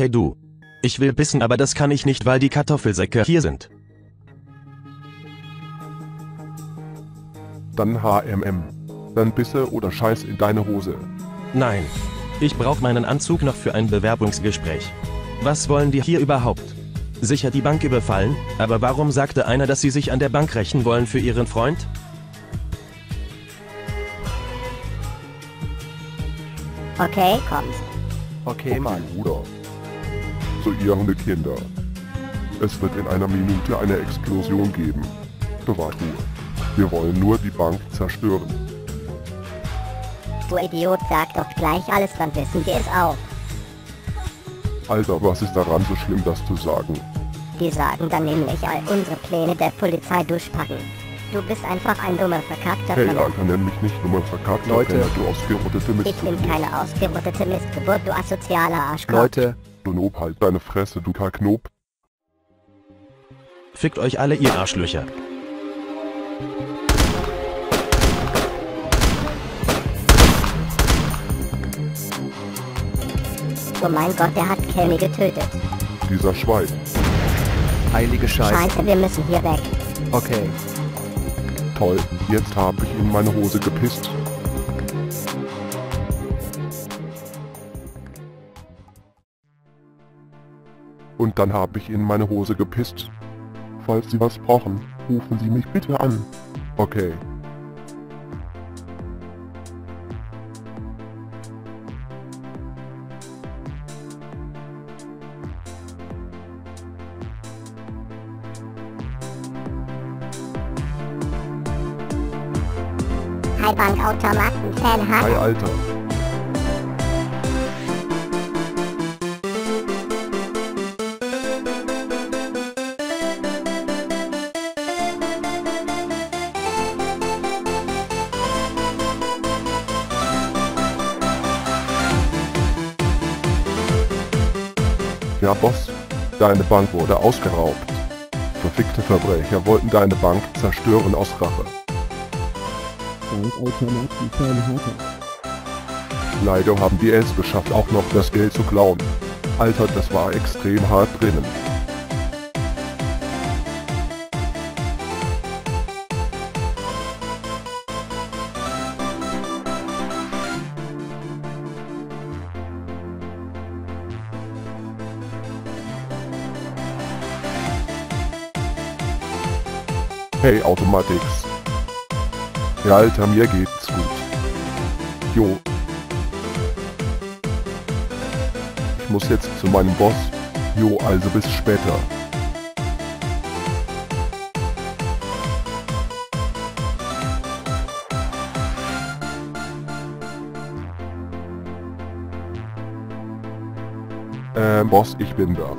Hey du. Ich will bissen, aber das kann ich nicht, weil die Kartoffelsäcke hier sind. Dann HMM. Dann Bisse oder Scheiß in deine Hose. Nein. Ich brauche meinen Anzug noch für ein Bewerbungsgespräch. Was wollen die hier überhaupt? Sicher die Bank überfallen, aber warum sagte einer, dass sie sich an der Bank rächen wollen für ihren Freund? Okay, kommt. Okay, Okay, Mann. Bruder. So ihr Hundekinder. Es wird in einer Minute eine Explosion geben. Bewahrt Ruhe. Wir wollen nur die Bank zerstören. Du Idiot, sag doch gleich alles, dann wissen wir es auch. Alter, was ist daran so schlimm, das zu sagen? Die sagen dann nämlich all unsere Pläne der Polizei durchpacken. Du bist einfach ein dummer, verkackter Hey, Penner. Alter, nenn mich nicht Nummer verkackt, Leute. du ausgerottete Ich bin Mistgeburt. keine ausgerottete Mistgeburt, du asozialer Arschkopf. Leute, Du Nob, halt deine Fresse, du Kalknob. Fickt euch alle ihr Arschlöcher. Oh mein Gott, der hat Kelly getötet. Dieser Schwein. heilige Scheiße. Scheiße, wir müssen hier weg. Okay. Toll, jetzt habe ich in meine Hose gepisst. Und dann habe ich in meine Hose gepisst. Falls Sie was brauchen, rufen Sie mich bitte an. Okay. Hi Bankautomaten-Fan, ha? Hi Alter. Ja, Boss, deine Bank wurde ausgeraubt. Verfickte Verbrecher wollten deine Bank zerstören aus Rache. Leider haben die es geschafft, auch noch das Geld zu klauen. Alter, das war extrem hart drinnen. Hey Automatics. Ja Alter, mir geht's gut. Jo. Ich muss jetzt zu meinem Boss. Jo, also bis später. Ähm, Boss, ich bin da.